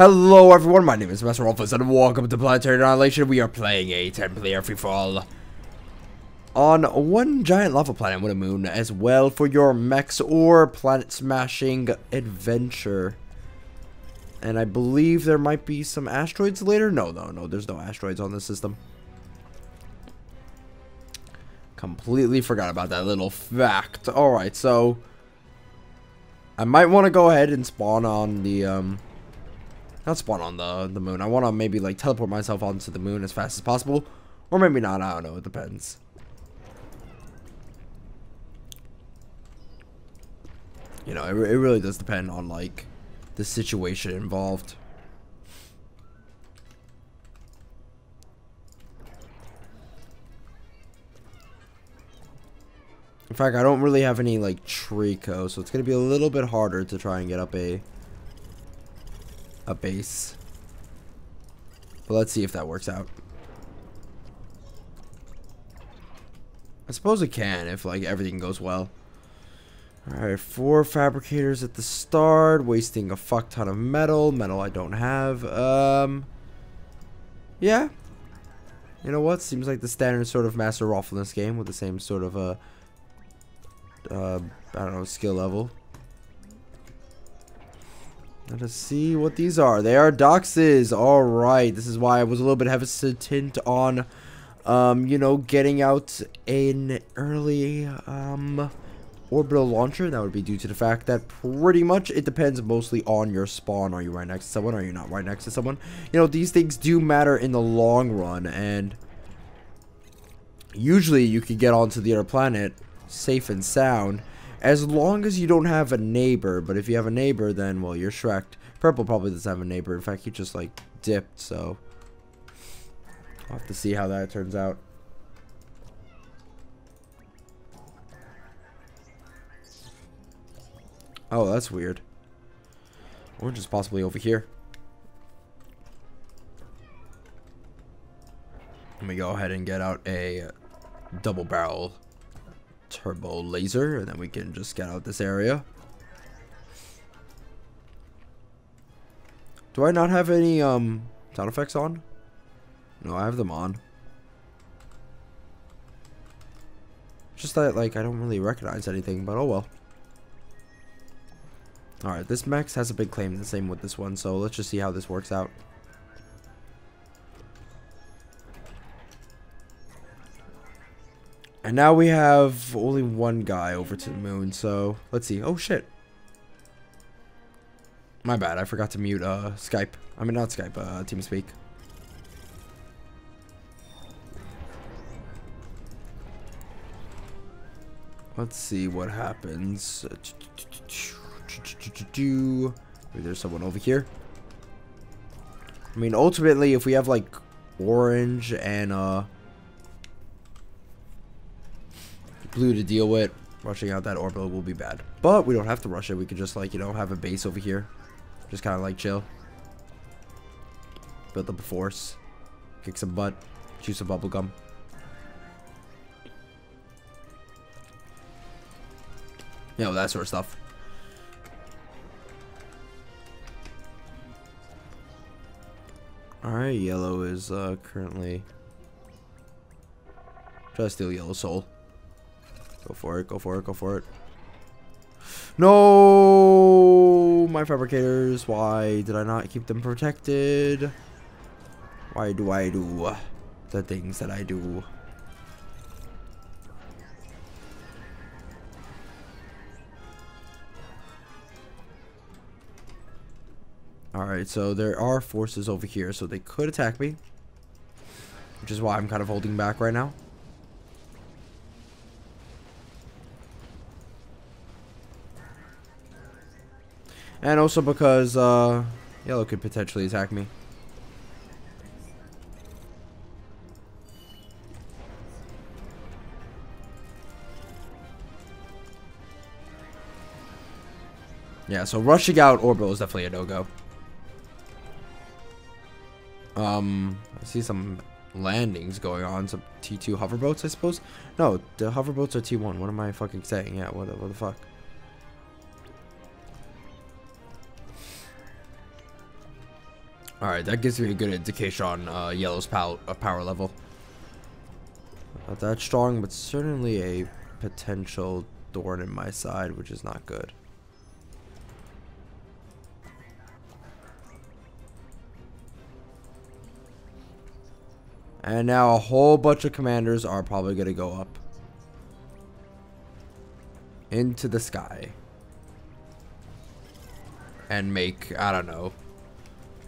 Hello everyone, my name is Master Rolfus and welcome to Planetary Annihilation. We are playing a 10-player free-for-all on one giant lava planet with a moon as well for your mechs or planet-smashing adventure. And I believe there might be some asteroids later. No, no, no, there's no asteroids on this system. Completely forgot about that little fact. Alright, so... I might want to go ahead and spawn on the, um... Not spawn on the, the moon. I want to maybe, like, teleport myself onto the moon as fast as possible. Or maybe not. I don't know. It depends. You know, it, it really does depend on, like, the situation involved. In fact, I don't really have any, like, Trico, so it's to be a little bit harder to try and get up a a base. But let's see if that works out. I suppose it can if like everything goes well. Alright, four fabricators at the start, wasting a fuck ton of metal. Metal I don't have. Um Yeah. You know what? Seems like the standard sort of master raffle in this game with the same sort of uh uh I don't know, skill level. Let us see what these are. They are doxes. All right. This is why I was a little bit hesitant on, um, you know, getting out an early, um, orbital launcher. That would be due to the fact that pretty much it depends mostly on your spawn. Are you right next to someone? Are you not right next to someone? You know, these things do matter in the long run. And usually you can get onto the other planet safe and sound as long as you don't have a neighbor, but if you have a neighbor, then, well, you're Shrek. Purple probably doesn't have a neighbor. In fact, he just, like, dipped, so... I'll have to see how that turns out. Oh, that's weird. Orange is possibly over here. Let me go ahead and get out a double barrel turbo laser, and then we can just get out this area. Do I not have any um sound effects on? No, I have them on. Just that, like, I don't really recognize anything, but oh well. Alright, this mex has a big claim, the same with this one, so let's just see how this works out. And now we have only one guy over to the moon, so let's see. Oh shit. My bad, I forgot to mute uh, Skype. I mean, not Skype, uh, TeamSpeak. Let's see what happens. Maybe there's someone over here. I mean, ultimately, if we have, like, orange and, uh, blue to deal with. Rushing out that orbital will be bad. But we don't have to rush it. We could just like, you know, have a base over here. Just kind of like chill. Build up a force. Kick some butt. Chew some bubblegum. You know, that sort of stuff. Alright, yellow is uh, currently... Try to steal yellow soul. Go for it, go for it, go for it. No! My fabricators, why did I not keep them protected? Why do I do the things that I do? Alright, so there are forces over here, so they could attack me. Which is why I'm kind of holding back right now. And also because uh, yellow could potentially attack me. Yeah, so rushing out orbital is definitely a no-go. Um, I see some landings going on, some T2 hoverboats, I suppose. No, the hoverboats are T1. What am I fucking saying? Yeah, what, what the fuck? Alright, that gives me a good indication on uh, yellow's uh, power level. Not that strong, but certainly a potential thorn in my side, which is not good. And now a whole bunch of commanders are probably going to go up. Into the sky. And make, I don't know,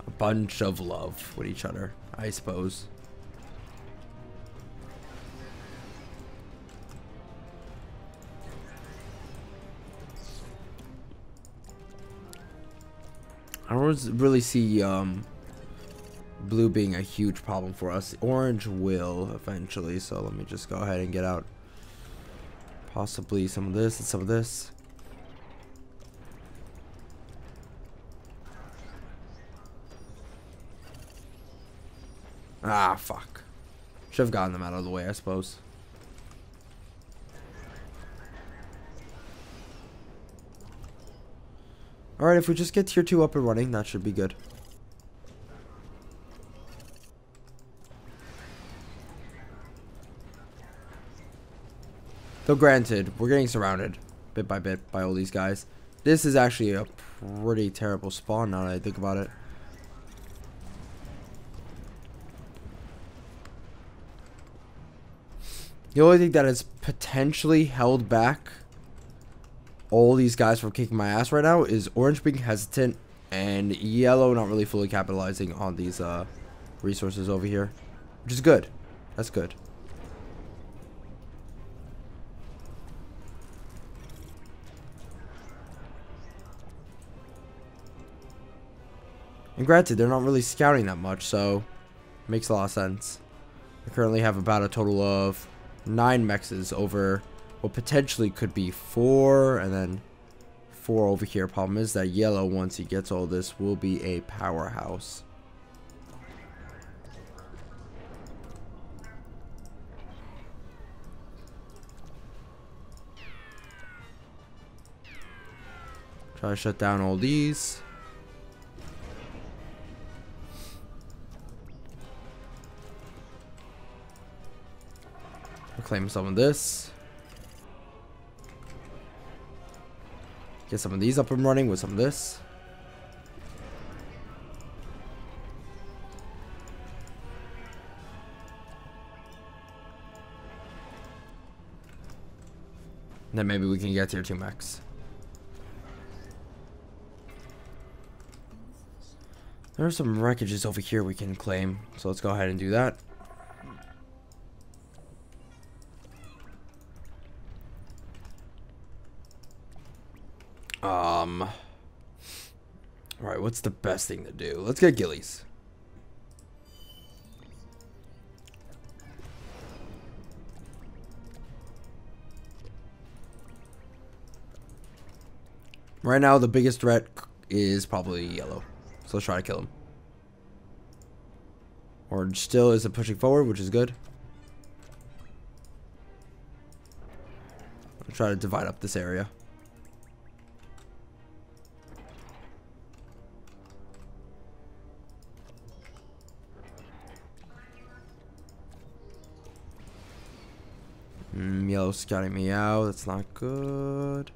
a bunch of love with each other, I suppose. I don't really see um, blue being a huge problem for us. Orange will eventually, so let me just go ahead and get out possibly some of this and some of this. Ah, fuck. Should have gotten them out of the way, I suppose. Alright, if we just get tier 2 up and running, that should be good. Though granted, we're getting surrounded bit by bit by all these guys. This is actually a pretty terrible spawn now that I think about it. The only thing that has potentially held back all these guys from kicking my ass right now is orange being hesitant and yellow not really fully capitalizing on these uh, resources over here. Which is good. That's good. And granted, they're not really scouting that much, so makes a lot of sense. I currently have about a total of nine mexes over what potentially could be four, and then four over here. Problem is that yellow, once he gets all this, will be a powerhouse. Try to shut down all these. Claim some of this. Get some of these up and running with some of this. Then maybe we can get tier 2 mex. There are some wreckages over here we can claim, so let's go ahead and do that. Um. Alright, what's the best thing to do? Let's get Gillies. Right now, the biggest threat is probably yellow. So let's try to kill him. Orange still isn't pushing forward, which is good. I'll try to divide up this area. Scouting me out. That's not good.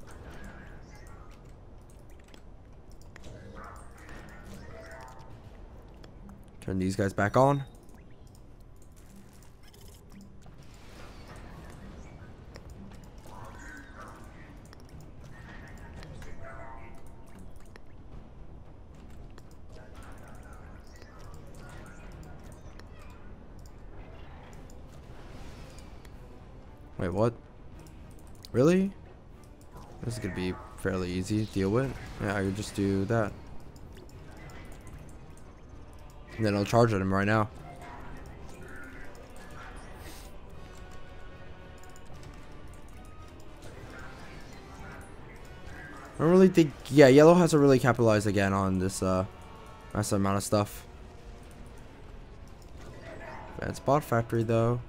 Turn these guys back on. Wait, what? Really? This is gonna be fairly easy to deal with. Yeah, I could just do that. And then I'll charge at him right now. I don't really think, yeah, yellow has to really capitalize again on this, uh, massive amount of stuff. Bad spot factory though.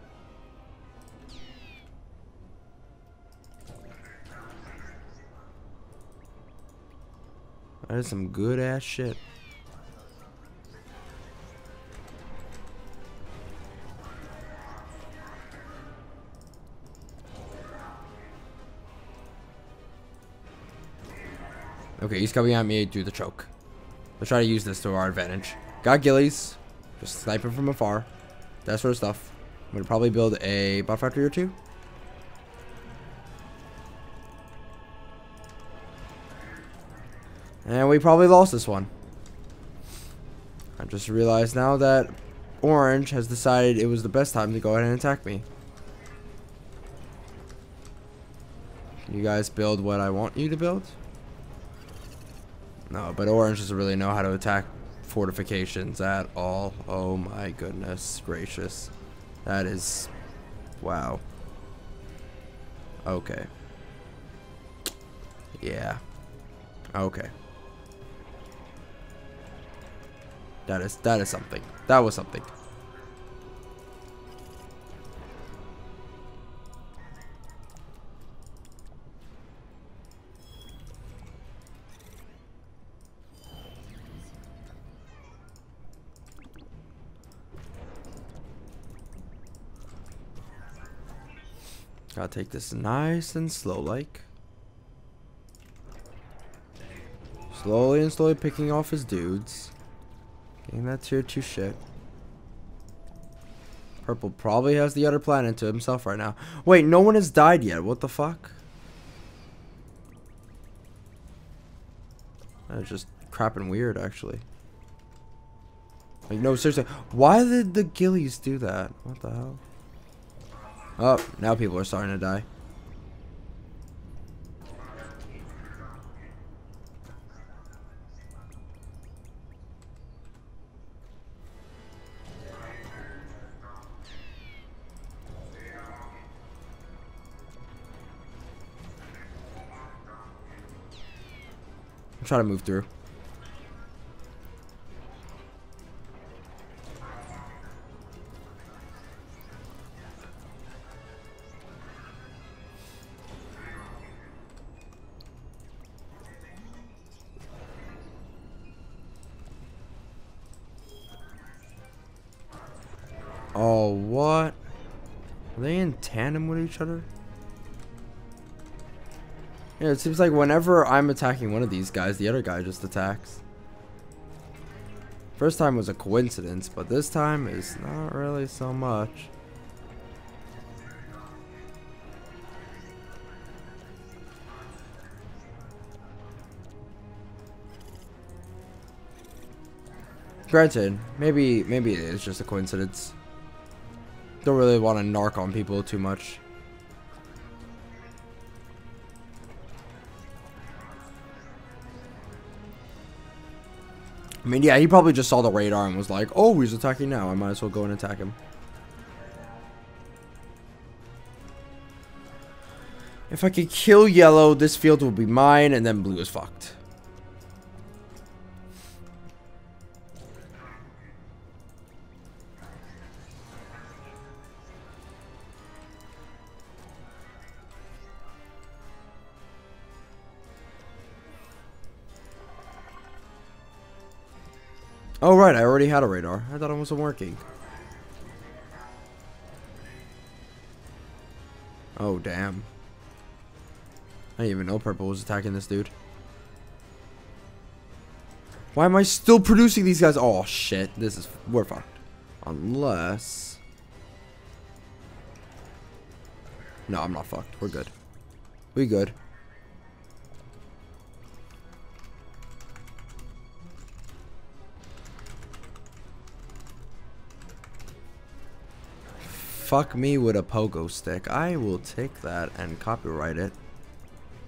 That is some good ass shit. Okay, he's coming at me Do the choke. Let's try to use this to our advantage. Got Gillies. Just sniping from afar. That sort of stuff. I'm going to probably build a buff factory or two. And we probably lost this one. I just realized now that Orange has decided it was the best time to go ahead and attack me. Can you guys build what I want you to build? No, but Orange doesn't really know how to attack fortifications at all. Oh my goodness gracious. That is... Wow. Okay. Yeah. Okay. That is that is something. That was something. Gotta take this nice and slow like. Slowly and slowly picking off his dudes. Getting that tier 2 shit. Purple probably has the other planet to himself right now. Wait, no one has died yet. What the fuck? That's just crapping weird, actually. Like, no, seriously. Why did the gillies do that? What the hell? Oh, now people are starting to die. Try to move through. Oh, what? Are they in tandem with each other? Yeah, it seems like whenever I'm attacking one of these guys, the other guy just attacks. First time was a coincidence, but this time is not really so much. Granted, maybe maybe it is just a coincidence. Don't really want to narc on people too much. I mean, yeah, he probably just saw the radar and was like, oh, he's attacking now. I might as well go and attack him. If I could kill yellow, this field will be mine, and then blue is fucked. Oh, right, I already had a radar. I thought it wasn't working. Oh, damn. I didn't even know purple was attacking this dude. Why am I still producing these guys? Oh, shit. This is... We're fucked. Unless... No, I'm not fucked. We're good. We good. Fuck me with a pogo stick. I will take that and copyright it.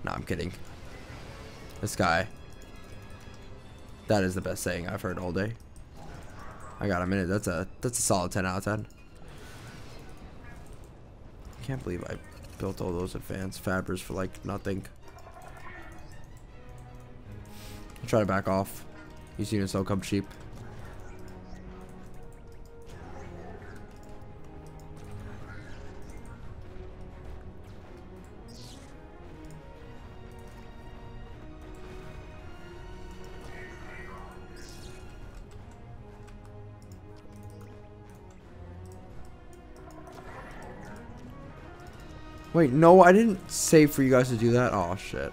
No, I'm kidding. This guy. That is the best saying I've heard all day. I got a minute. That's a that's a solid 10 out of 10. Can't believe I built all those advanced fabbers for like nothing. I'll try to back off. These units don't come cheap. Wait, no, I didn't save for you guys to do that. Oh shit.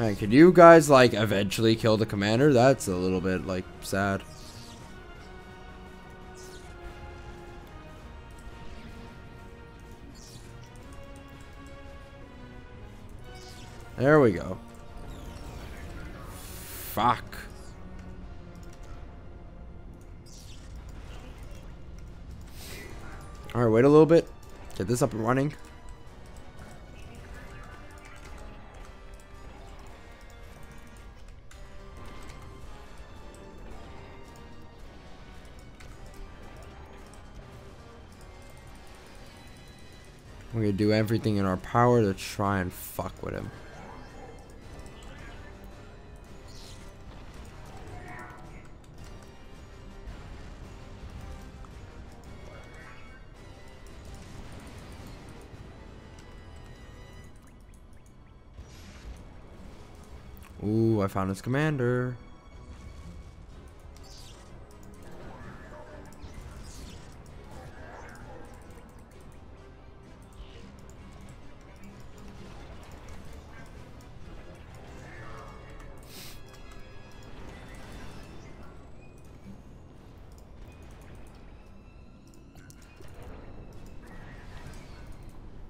Alright, can you guys, like, eventually kill the commander? That's a little bit, like, sad. There we go. Fuck. Wait a little bit. Get this up and running. We're gonna do everything in our power to try and fuck with him. Ooh, I found his commander.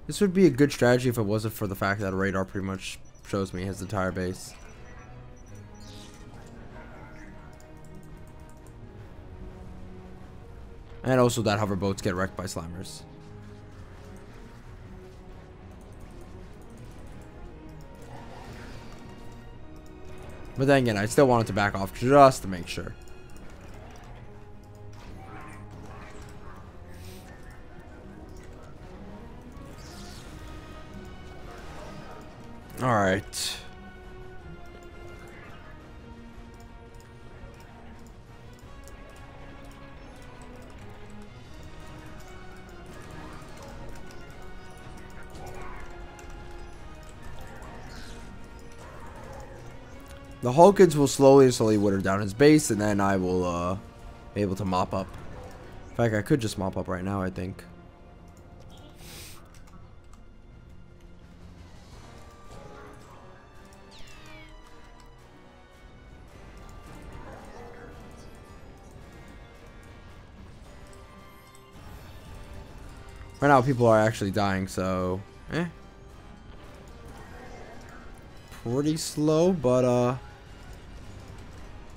This would be a good strategy if it wasn't for the fact that radar pretty much shows me his entire base. And also that hoverboats get wrecked by slammers. But then again, I still wanted to back off just to make sure. Alright. The Holkins will slowly slowly water down his base, and then I will uh, be able to mop up. In fact, I could just mop up right now, I think. Right now, people are actually dying, so... Eh. Pretty slow, but, uh...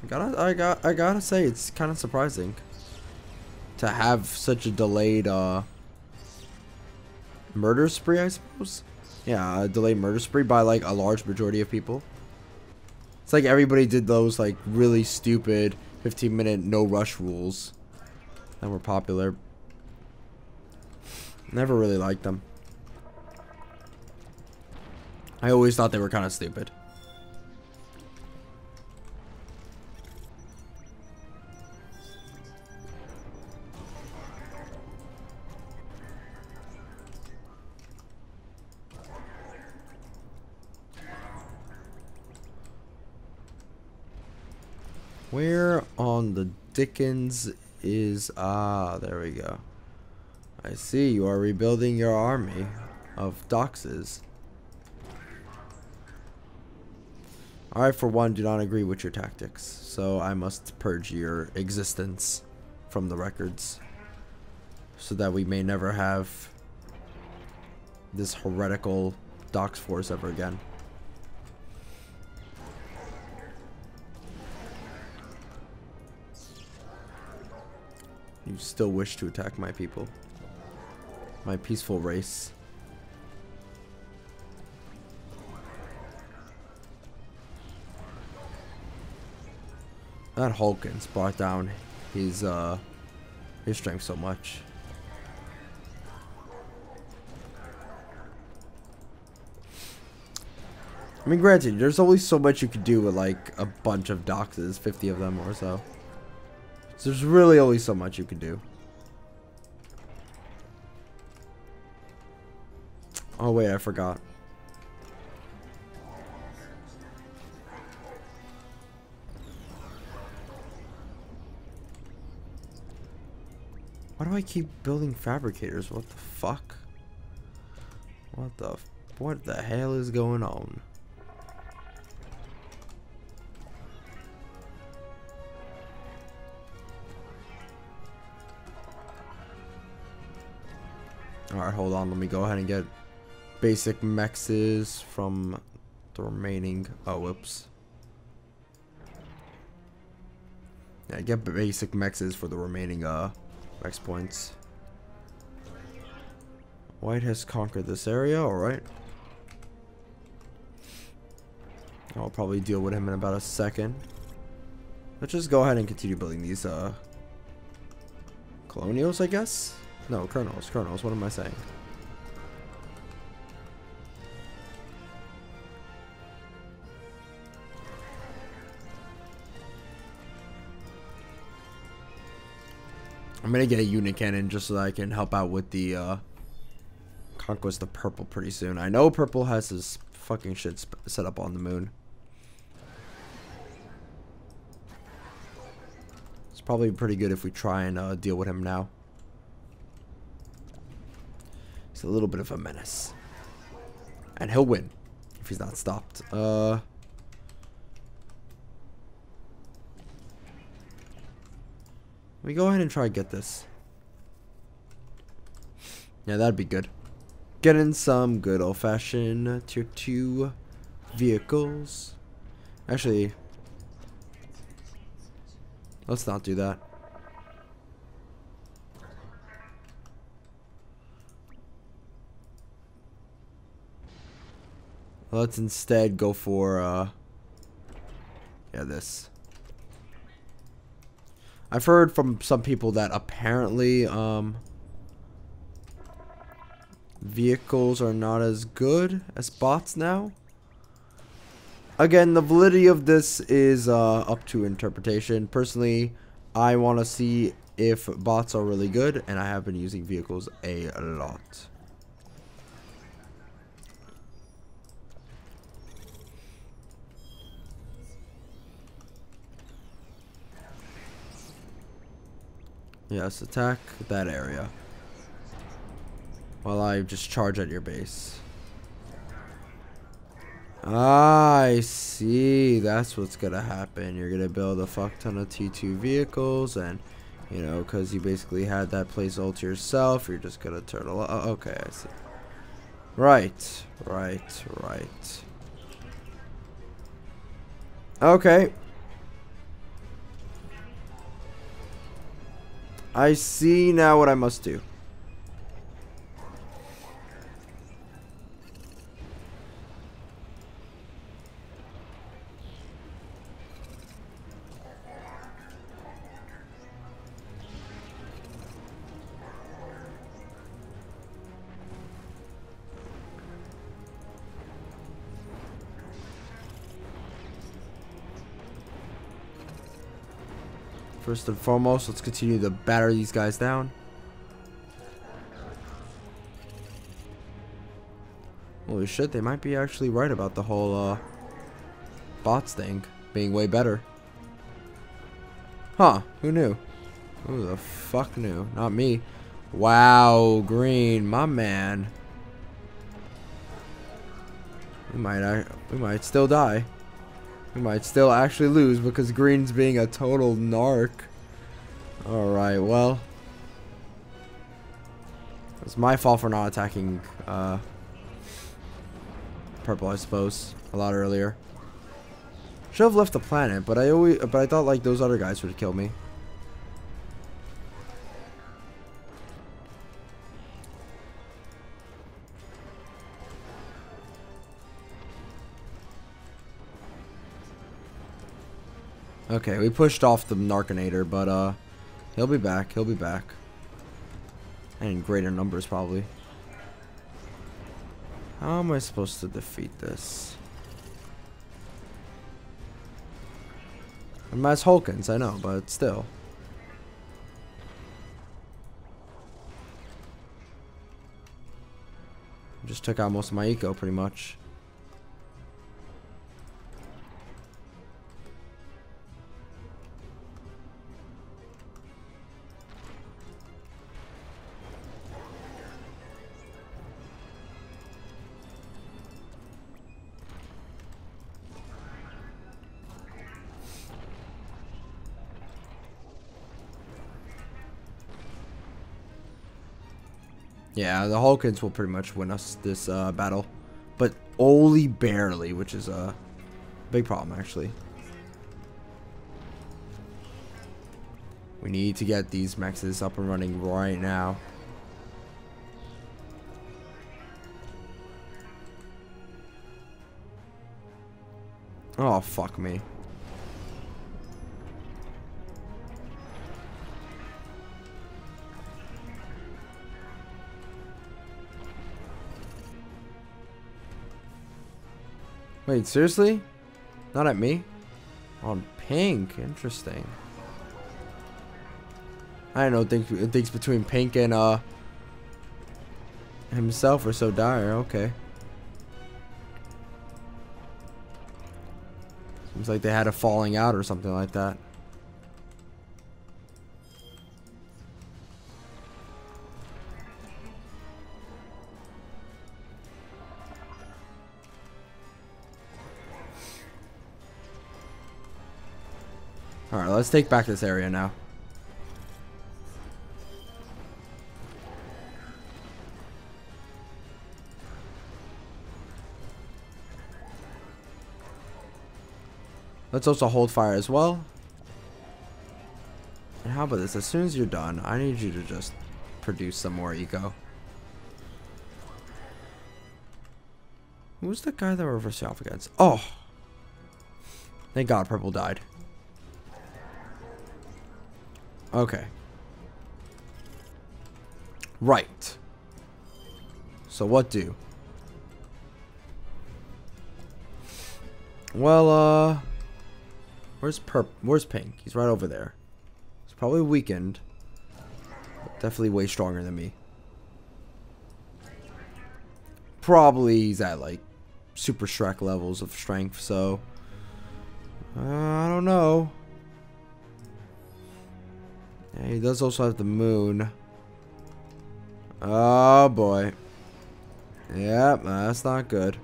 I gotta, I got, I gotta say, it's kind of surprising to have such a delayed uh, murder spree, I suppose. Yeah, a delayed murder spree by like a large majority of people. It's like everybody did those like really stupid 15 minute no rush rules that were popular. Never really liked them. I always thought they were kind of stupid. Where on the Dickens is... Ah, there we go. I see, you are rebuilding your army of doxes. I, for one, do not agree with your tactics, so I must purge your existence from the records so that we may never have this heretical dox force ever again. You still wish to attack my people. My peaceful race. That Holkins brought down his uh his strength so much. I mean, granted, there's only so much you could do with like a bunch of doxes, 50 of them or so. So there's really only so much you can do. Oh wait, I forgot. Why do I keep building fabricators? What the fuck? What the what the hell is going on? Alright, hold on. Let me go ahead and get basic mexes from the remaining... Oh, whoops. Yeah, get basic mexes for the remaining uh, mex points. White has conquered this area, alright. I'll probably deal with him in about a second. Let's just go ahead and continue building these uh, colonials, I guess? No, colonels, colonels, what am I saying? I'm gonna get a unit cannon just so I can help out with the uh, conquest of purple pretty soon. I know purple has his fucking shit set up on the moon. It's probably pretty good if we try and uh, deal with him now. He's a little bit of a menace. And he'll win if he's not stopped. Uh... Let me go ahead and try to get this. Yeah, that'd be good. Getting some good old-fashioned tier 2 vehicles. Actually, let's not do that. Let's instead go for, uh, yeah, this. I've heard from some people that apparently um, vehicles are not as good as bots now. Again, the validity of this is uh, up to interpretation. Personally, I want to see if bots are really good, and I have been using vehicles a lot. Yes, attack that area. While I just charge at your base. Ah, I see. That's what's gonna happen. You're gonna build a fuck ton of T2 vehicles and, you know, because you basically had that place all to yourself, you're just gonna turtle. Oh, okay, I see. Right, right, right. Okay. I see now what I must do. First and foremost, let's continue to batter these guys down. Holy shit, they might be actually right about the whole uh, bots thing being way better. Huh, who knew? Who the fuck knew? Not me. Wow, green, my man. We might, uh, we might still die. We might still actually lose because Green's being a total narc. Alright, well. It's my fault for not attacking uh, purple, I suppose, a lot earlier. Should have left the planet, but I always, but I thought like those other guys would kill me. Okay, we pushed off the Narconator, but uh, he'll be back. He'll be back. And in greater numbers, probably. How am I supposed to defeat this? I'm as Holkins, I know, but still. Just took out most of my eco, pretty much. Yeah, the Holkins will pretty much win us this uh, battle. But only barely, which is a big problem, actually. We need to get these mexes up and running right now. Oh, fuck me. Wait, seriously? Not at me? On pink. Interesting. I don't know. Things, things between pink and uh himself are so dire. Okay. Seems like they had a falling out or something like that. Let's take back this area now. Let's also hold fire as well. And how about this? As soon as you're done, I need you to just produce some more eco. Who's the guy that we're reversing off against? Oh! Thank God purple died. Okay. Right. So what do? Well, uh... Where's Perp? Where's Pink? He's right over there. He's probably weakened. definitely way stronger than me. Probably he's at like Super Shrek levels of strength, so... Uh, I don't know. Yeah, he does also have the moon. Oh boy. Yep, that's not good.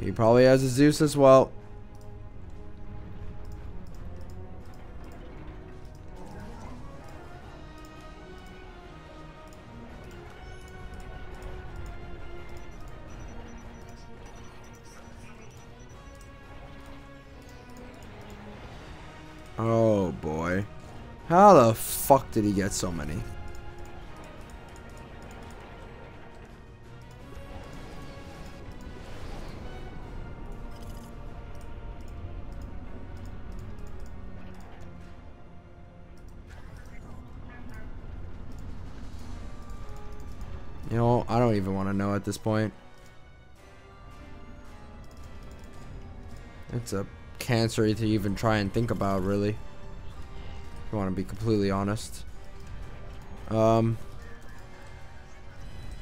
He probably has a Zeus as well. Did he get so many? You know, I don't even want to know at this point. It's a cancer to even try and think about, really. I want to be completely honest. Um.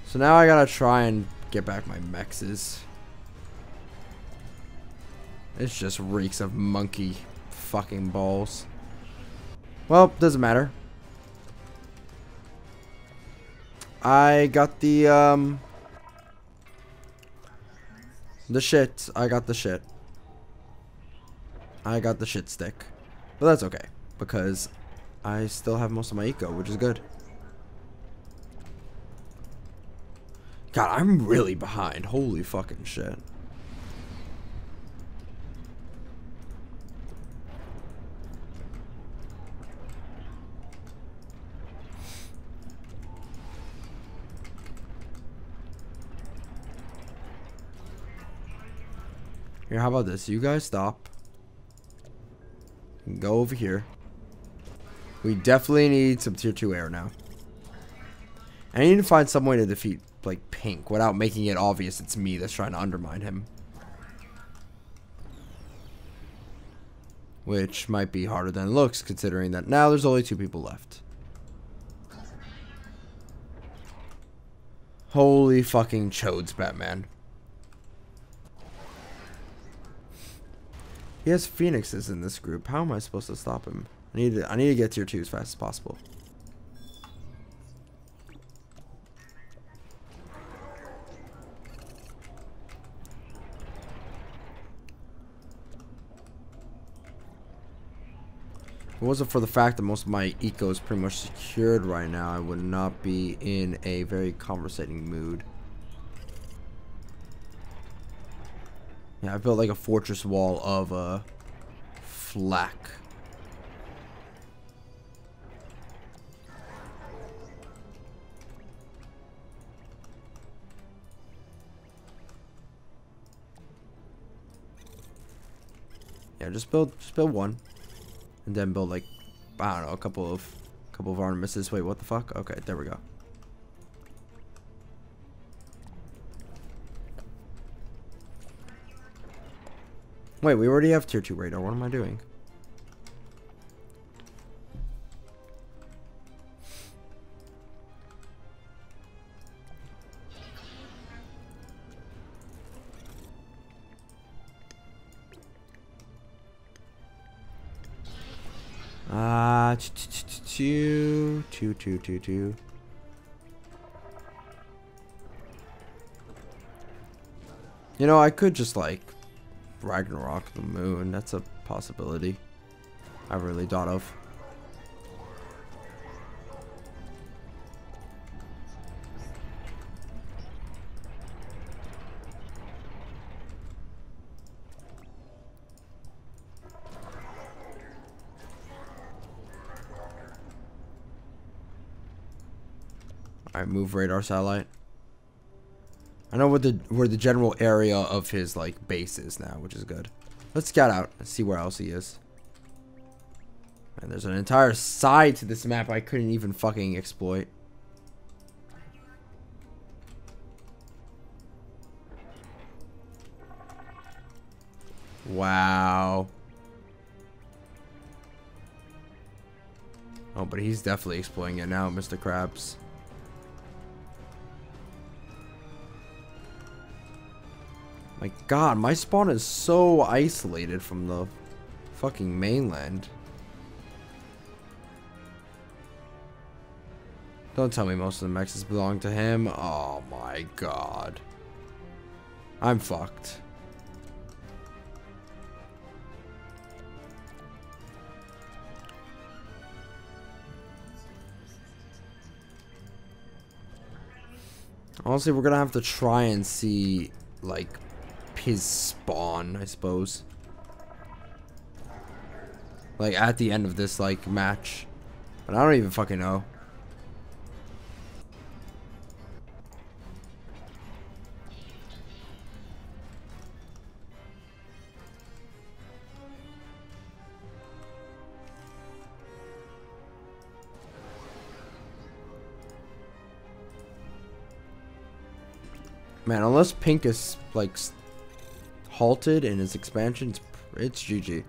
So now I gotta try and get back my mexes. It just reeks of monkey fucking balls. Well, doesn't matter. I got the, um... The shit. I got the shit. I got the shit stick. But that's okay. Because I still have most of my eco, which is good. God, I'm really behind. Holy fucking shit. Here, how about this? You guys stop. Go over here. We definitely need some tier 2 air now. I need to find some way to defeat, like, Pink without making it obvious it's me that's trying to undermine him. Which might be harder than it looks, considering that now there's only two people left. Holy fucking chodes, Batman. He has phoenixes in this group. How am I supposed to stop him? I need to I need to get tier 2 as fast as possible. it wasn't for the fact that most of my eco is pretty much secured right now, I would not be in a very conversating mood. Yeah, I built like a fortress wall of uh, flak. Yeah, just build just build one. And then build like I don't know, a couple of a couple of armistices. Wait, what the fuck? Okay, there we go. Wait, we already have tier 2 radar. What am I doing? Two, two, two. You know, I could just like Ragnarok the moon. That's a possibility. I really thought of. Move radar satellite. I know where the where the general area of his like base is now, which is good. Let's scout out and see where else he is. And there's an entire side to this map I couldn't even fucking exploit. Wow. Oh, but he's definitely exploiting it now, Mr. Krabs. My god, my spawn is so isolated from the fucking mainland. Don't tell me most of the mexes belong to him. Oh my god. I'm fucked. Honestly, we're gonna have to try and see, like, his spawn, I suppose. Like, at the end of this, like, match. But I don't even fucking know. Man, unless Pink is, like, halted in its expansion, it's, GG.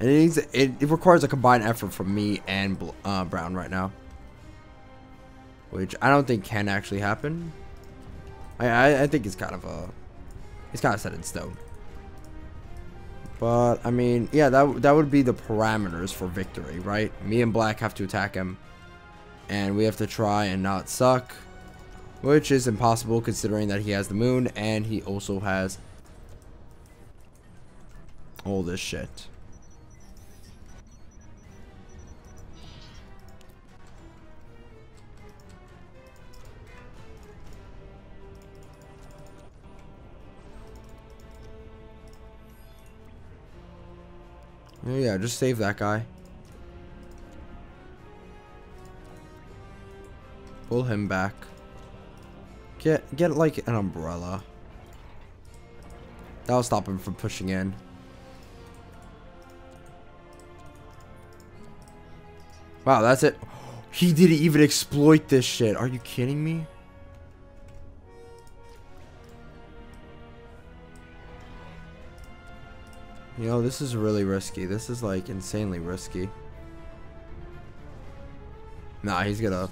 And it, needs, it, it, requires a combined effort from me and uh, Brown right now. Which I don't think can actually happen. I, I, I think it's kind of a... It's kind of set in stone. But, I mean, yeah, that, that would be the parameters for victory, right? Me and Black have to attack him. And we have to try and not suck. Which is impossible considering that he has the moon and he also has all this shit. Oh yeah, just save that guy. Pull him back. Get, get like an umbrella. That'll stop him from pushing in. Wow, that's it. He didn't even exploit this shit. Are you kidding me? You know, this is really risky. This is like insanely risky. Nah, he's gonna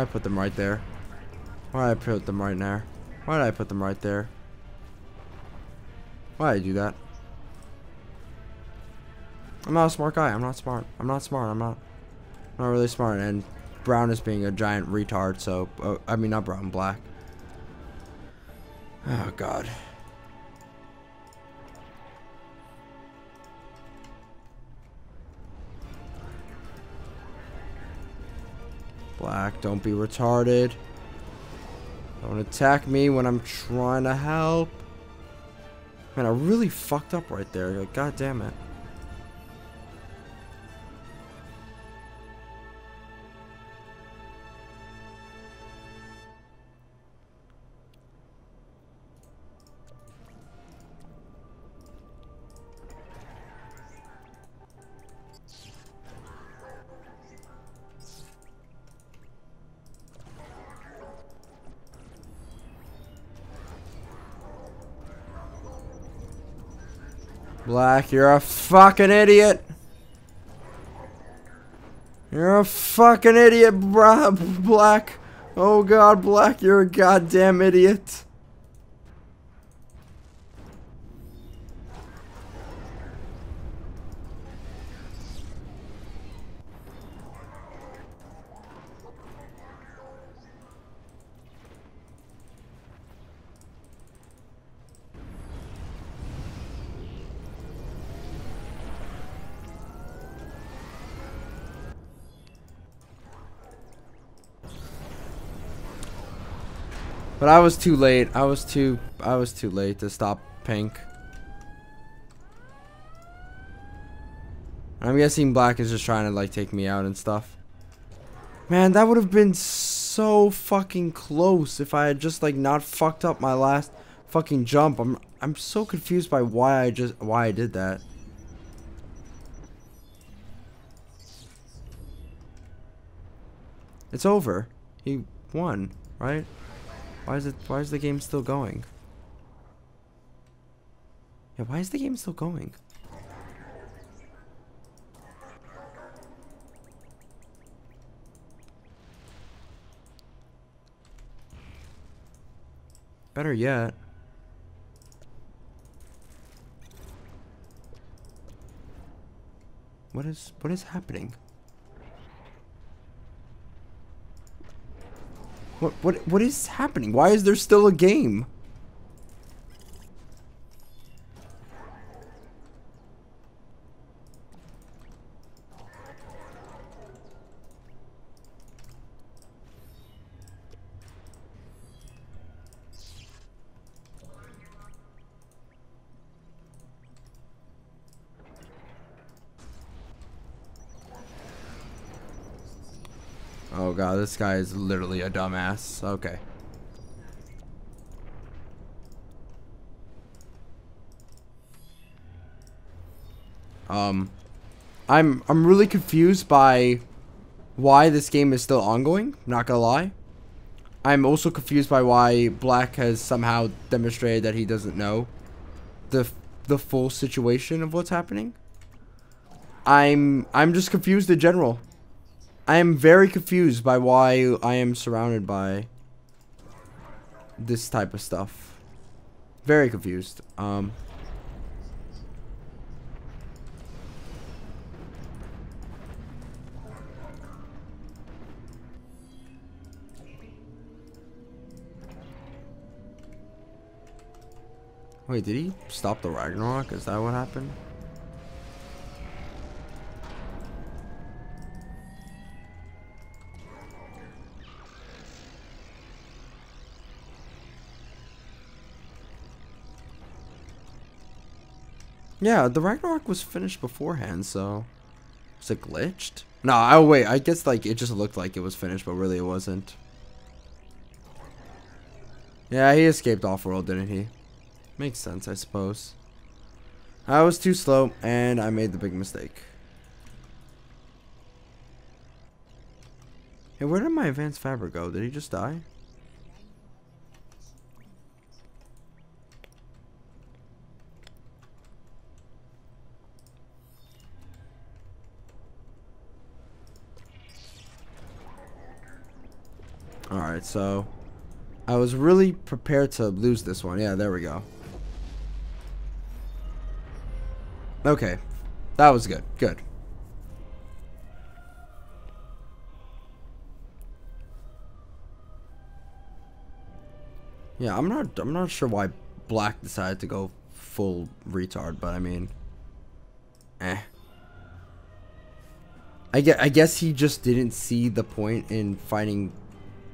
Why I put them right there? Why I put them right there? Why did I put them right there? Why did I do that? I'm not a smart guy. I'm not smart. I'm not smart. I'm not. I'm not really smart. And Brown is being a giant retard. So uh, I mean, not Brown, Black. Oh God. Don't be retarded. Don't attack me when I'm trying to help. Man, I really fucked up right there. God damn it. Black, you're a fucking idiot. You're a fucking idiot, Black. Oh god, Black, you're a goddamn idiot. I was too late. I was too I was too late to stop pink. I'm guessing black is just trying to like take me out and stuff. Man, that would have been so fucking close if I had just like not fucked up my last fucking jump. I'm I'm so confused by why I just why I did that. It's over. He won, right? Why is it why is the game still going? Yeah, why is the game still going? Better yet. What is what is happening? What what what is happening? Why is there still a game? Oh god, this guy is literally a dumbass. Okay. Um, I'm I'm really confused by why this game is still ongoing. Not gonna lie. I'm also confused by why Black has somehow demonstrated that he doesn't know the the full situation of what's happening. I'm I'm just confused in general. I am very confused by why I am surrounded by this type of stuff. Very confused. Um, Wait, did he stop the Ragnarok? Is that what happened? Yeah, the Ragnarok was finished beforehand, so... Was it glitched? No, oh wait, I guess like it just looked like it was finished, but really it wasn't. Yeah, he escaped off-world, didn't he? Makes sense, I suppose. I was too slow, and I made the big mistake. Hey, where did my advanced fabber go? Did he just die? Alright, so... I was really prepared to lose this one. Yeah, there we go. Okay. That was good. Good. Yeah, I'm not I'm not sure why Black decided to go full retard, but I mean eh. I guess, I guess he just didn't see the point in fighting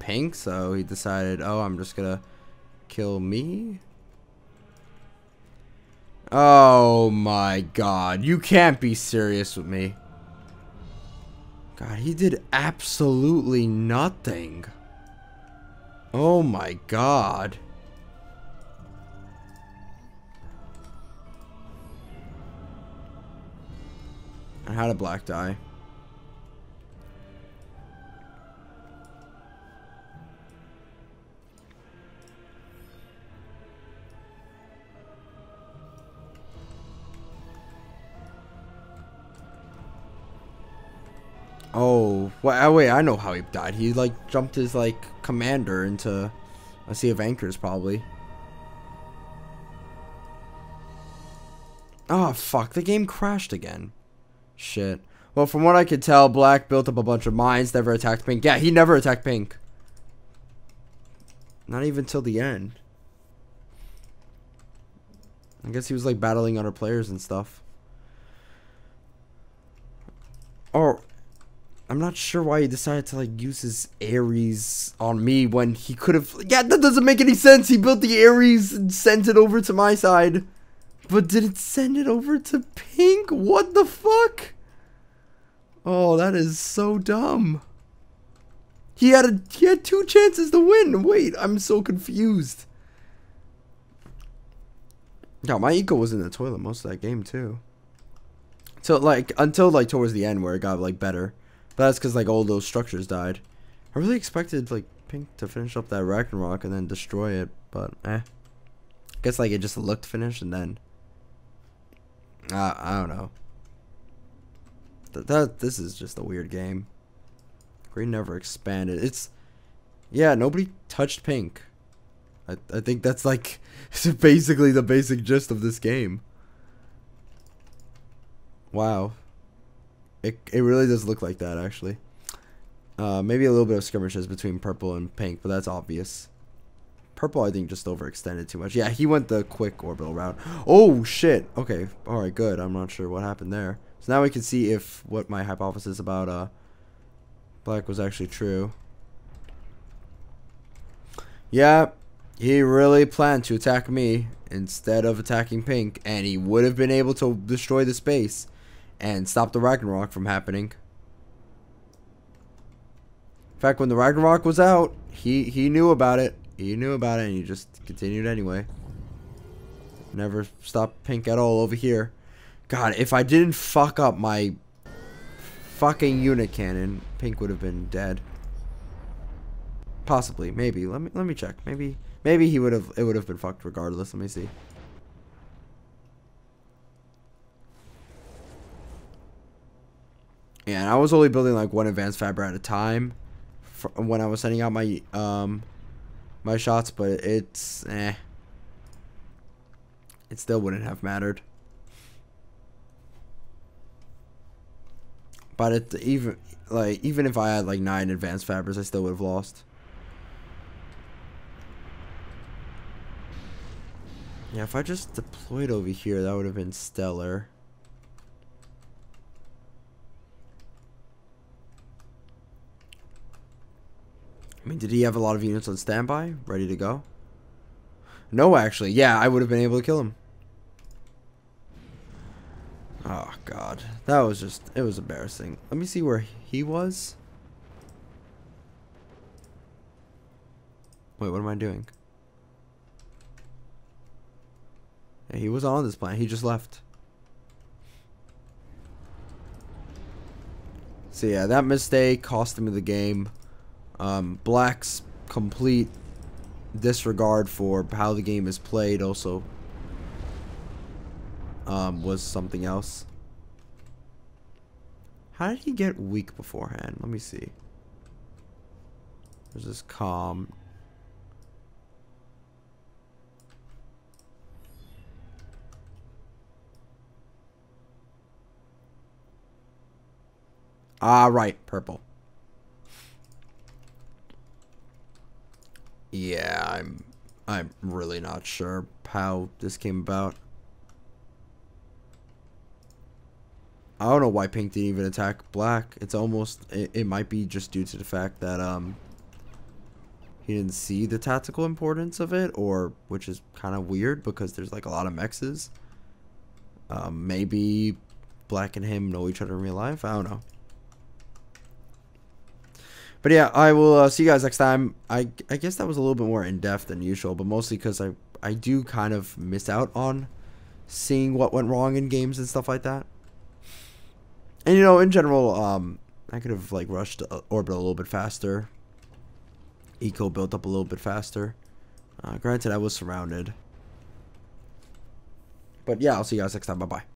Pink, so he decided, oh, I'm just gonna kill me? Oh my god, you can't be serious with me. God, he did absolutely nothing. Oh my god. I had a Black die? Oh, well, uh, wait, I know how he died. He, like, jumped his, like, commander into a sea of anchors, probably. Oh, fuck, the game crashed again. Shit. Well, from what I could tell, Black built up a bunch of mines, never attacked Pink. Yeah, he never attacked Pink. Not even till the end. I guess he was, like, battling other players and stuff. Oh, I'm not sure why he decided to like use his Ares on me when he could have. Yeah, that doesn't make any sense. He built the Ares and sent it over to my side. But did it send it over to Pink? What the fuck? Oh, that is so dumb. He had a he had two chances to win. Wait, I'm so confused. Yeah, my eco was in the toilet most of that game too. So like until like towards the end where it got like better. But that's because like all those structures died. I really expected like Pink to finish up that Ragnarok and then destroy it, but eh. Guess like it just looked finished and then. Uh, I don't know. That, that this is just a weird game. Green never expanded. It's yeah, nobody touched Pink. I I think that's like basically the basic gist of this game. Wow. It, it really does look like that, actually. Uh, maybe a little bit of skirmishes between purple and pink, but that's obvious. Purple, I think, just overextended too much. Yeah, he went the quick orbital route. Oh, shit. Okay. All right, good. I'm not sure what happened there. So now we can see if what my hypothesis about uh, black was actually true. Yeah, he really planned to attack me instead of attacking pink, and he would have been able to destroy the space and stop the Ragnarok from happening. In fact, when the Ragnarok was out, he, he knew about it. He knew about it and he just continued anyway. Never stopped Pink at all over here. God, if I didn't fuck up my fucking unit cannon, Pink would have been dead. Possibly, maybe. Let me let me check. Maybe maybe he would have it would have been fucked regardless. Let me see. And I was only building like one advanced fabber at a time when I was sending out my um my shots, but it's eh. It still wouldn't have mattered. But it even like even if I had like nine advanced fabbers, I still would have lost. Yeah, if I just deployed over here, that would have been stellar. I mean, did he have a lot of units on standby, ready to go? No, actually. Yeah, I would have been able to kill him. Oh, God. That was just, it was embarrassing. Let me see where he was. Wait, what am I doing? Yeah, he was on this planet. He just left. So yeah, that mistake cost him the game. Um, Black's complete disregard for how the game is played also um, was something else. How did he get weak beforehand? Let me see. There's this calm. Ah, right, purple. Yeah, I'm I'm really not sure how this came about. I don't know why pink didn't even attack black. It's almost it, it might be just due to the fact that um he didn't see the tactical importance of it or which is kind of weird because there's like a lot of mexes. Um, maybe black and him know each other in real life. I don't know. But yeah, I will uh, see you guys next time. I, I guess that was a little bit more in depth than usual, but mostly because I, I do kind of miss out on seeing what went wrong in games and stuff like that. And you know, in general, um, I could have like rushed uh, orbit a little bit faster. Eco built up a little bit faster. Uh, granted, I was surrounded. But yeah, I'll see you guys next time. Bye bye.